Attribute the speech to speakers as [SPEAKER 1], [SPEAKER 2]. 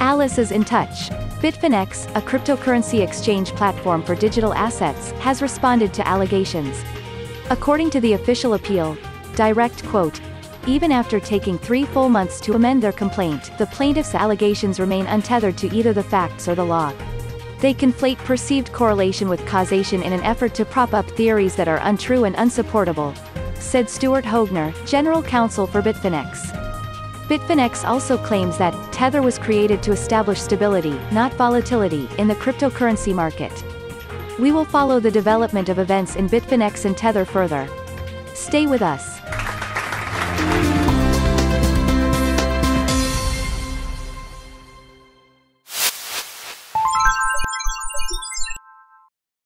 [SPEAKER 1] Alice is in touch. Bitfinex, a cryptocurrency exchange platform for digital assets, has responded to allegations. According to the official appeal, direct quote, even after taking three full months to amend their complaint, the plaintiff's allegations remain untethered to either the facts or the law. They conflate perceived correlation with causation in an effort to prop up theories that are untrue and unsupportable, said Stuart Hoegner, general counsel for Bitfinex. Bitfinex also claims that Tether was created to establish stability, not volatility, in the cryptocurrency market. We will follow the development of events in Bitfinex and Tether further. Stay with us.